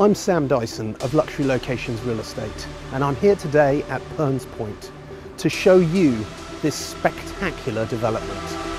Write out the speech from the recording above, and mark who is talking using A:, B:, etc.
A: I'm Sam Dyson of Luxury Locations Real Estate and I'm here today at Pearns Point to show you this spectacular development.